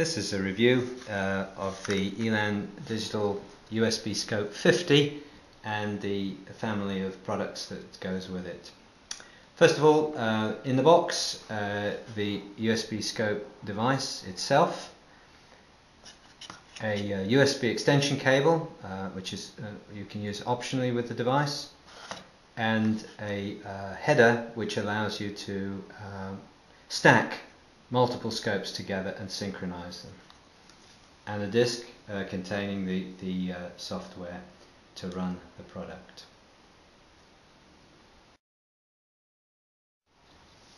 This is a review uh, of the Elan Digital USB Scope 50 and the family of products that goes with it. First of all, uh, in the box, uh, the USB Scope device itself, a USB uh, extension cable, uh, which is uh, you can use optionally with the device, and a header which allows you to stack multiple scopes together and synchronize them. And a disk uh, containing the, the uh, software to run the product.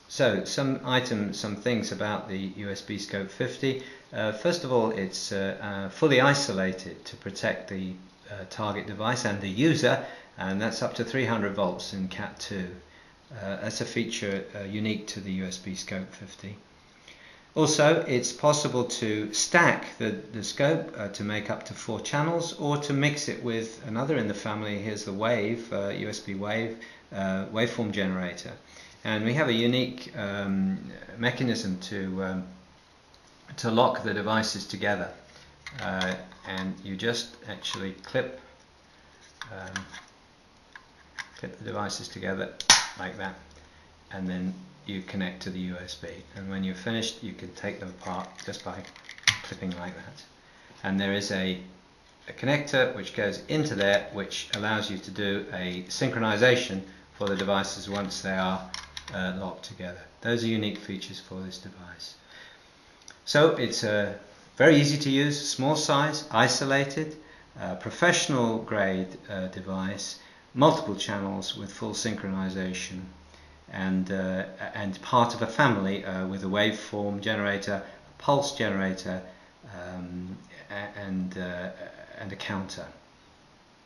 So some items, some things about the USB Scope 50. Uh, first of all, it's uh, uh, fully isolated to protect the uh, target device and the user, and that's up to 300 volts in Cat2. that's a feature unique to the USB Scope 50. Also, it's possible to stack the, the scope uh, to make up to four channels or to mix it with another in the family. Here's the Wave, uh, USB Wave, uh, waveform generator. And we have a unique um, mechanism to, um, to lock the devices together. Uh, and you just actually clip, um, clip the devices together like that. And then you connect to the USB and when you're finished you can take them apart just by clipping like that. And there is a, a connector which goes into there which allows you to do a synchronization for the devices once they are uh, locked together. Those are unique features for this device. So it's a very easy to use small size isolated uh, professional grade uh, device multiple channels with full synchronization and, uh, and part of a family uh, with a waveform generator, a pulse generator, um, and, uh, and a counter.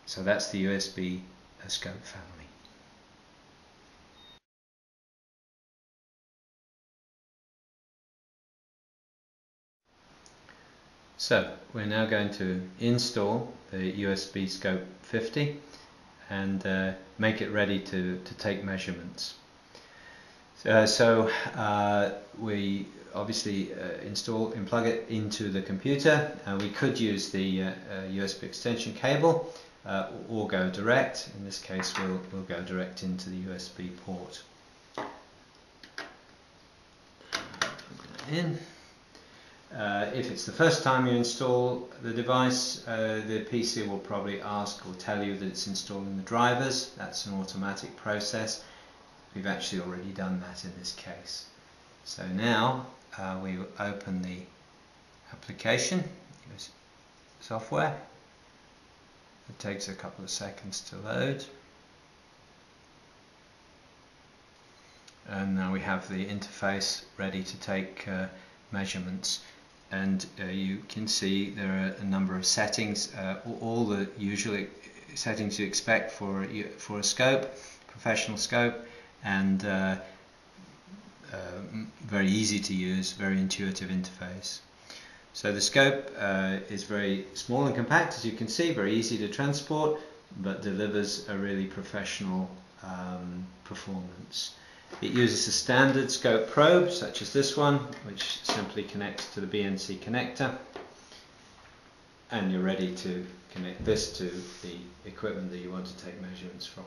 So that's the USB scope family. So we're now going to install the USB Scope 50 and uh, make it ready to, to take measurements. Uh, so uh, we obviously uh, install and plug it into the computer. Uh, we could use the USB uh, extension cable or go direct. In this case we'll, we'll go direct into the USB port. In. If it's the first time you install the device, the PC will probably ask or tell you that it's installing the drivers. That's an automatic process. We've actually already done that in this case. So now uh, we open the application, software. It takes a couple of seconds to load. And now we have the interface ready to take uh, measurements and uh, you can see there are a number of settings, uh, all the usual settings you expect for for a scope, professional scope, and uh, uh, very easy to use, very intuitive interface. So the scope uh, is very small and compact as you can see, very easy to transport but delivers a really professional um, performance. It uses a standard scope probe such as this one which simply connects to the BNC connector and you're ready to connect this to the equipment that you want to take measurements from.